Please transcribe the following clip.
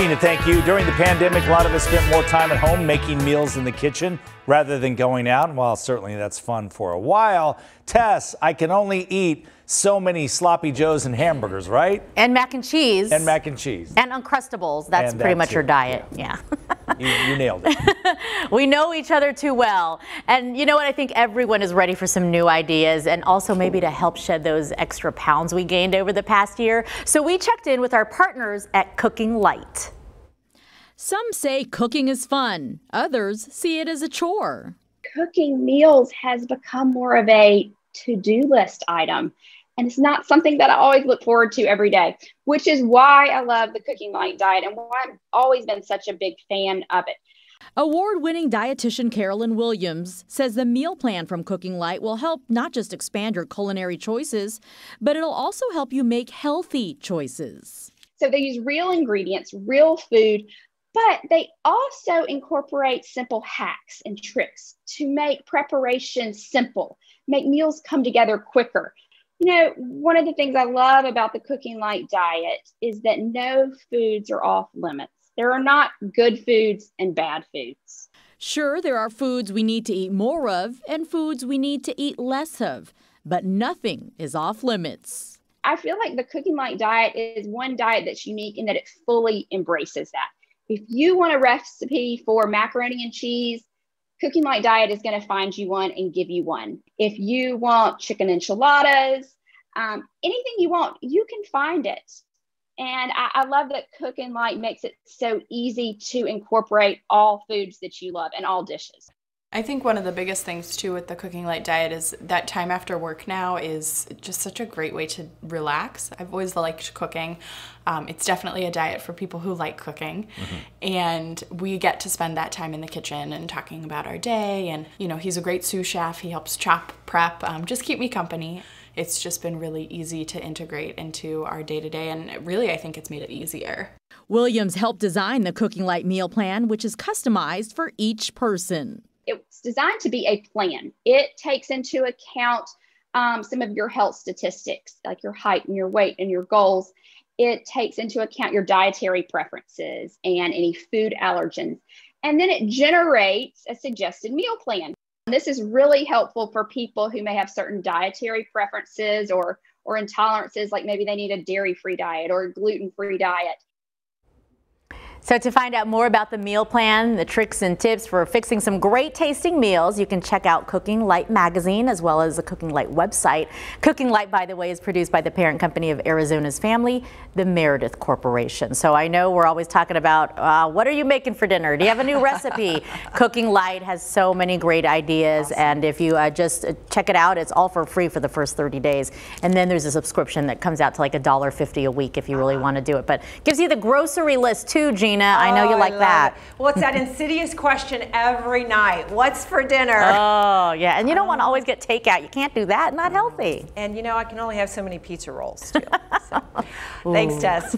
Gina, thank you. During the pandemic, a lot of us spent more time at home making meals in the kitchen rather than going out. And while certainly that's fun for a while. Tess, I can only eat so many sloppy joes and hamburgers, right? And mac and cheese. And mac and cheese. And Uncrustables. That's And pretty that much too, your diet. Yeah. You, you nailed it. we know each other too well. And you know what? I think everyone is ready for some new ideas and also maybe to help shed those extra pounds we gained over the past year. So we checked in with our partners at Cooking Light. Some say cooking is fun, others see it as a chore. Cooking meals has become more of a to do list item. And it's not something that I always look forward to every day, which is why I love the Cooking Light diet and why I've always been such a big fan of it. Award winning dietitian Carolyn Williams says the meal plan from Cooking Light will help not just expand your culinary choices, but it'll also help you make healthy choices. So they use real ingredients, real food, but they also incorporate simple hacks and tricks to make preparation simple, make meals come together quicker. You know, one of the things I love about the Cooking Light diet is that no foods are off limits. There are not good foods and bad foods. Sure, there are foods we need to eat more of and foods we need to eat less of, but nothing is off limits. I feel like the Cooking Light diet is one diet that's unique in that it fully embraces that. If you want a recipe for macaroni and cheese, Cooking Light Diet is going to find you one and give you one. If you want chicken enchiladas, um, anything you want, you can find it. And I, I, love that Cooking Light makes it so easy to incorporate all foods that you love and all dishes. I think one of the biggest things too with the Cooking Light diet is that time after work now is just such a great way to relax. I've always liked cooking. Um, it's definitely a diet for people who like cooking. Mm-hmm. And we get to spend that time in the kitchen and talking about our day. And, you know, he's a great sous chef. He helps chop, prep, um, just keep me company. It's just been really easy to integrate into our day to day. And really, I think it's made it easier. Williams helped design the Cooking Light meal plan, which is customized for each person it's designed to be a plan. It takes into account um, some of your health statistics, like your height and your weight and your goals. It takes into account your dietary preferences and any food allergens. And then it generates a suggested meal plan. And this is really helpful for people who may have certain dietary preferences or, or intolerances, like maybe they need a dairy free diet or a gluten free diet. So to find out more about the meal plan, the tricks and tips for fixing some great tasting meals, you can check out Cooking Light magazine as well as the Cooking Light website. Cooking Light, by the way, is produced by the parent company of Arizona's family, the Meredith Corporation. So I know we're always talking about uh, what are you making for dinner? Do you have a new recipe? Cooking Light has so many great ideas, awesome. and if you uh, just uh, check it out, it's all for free for the first 30 days. And then there's a subscription that comes out to like $1.50 a week if you really uh-huh. want to do it. But gives you the grocery list too, Gene. Gina. I know you oh, like that. It. Well, it's that insidious question every night. What's for dinner? Oh, yeah. And you don't um, want to always get takeout. You can't do that. Not healthy. And you know, I can only have so many pizza rolls, too. So. Thanks, Tess.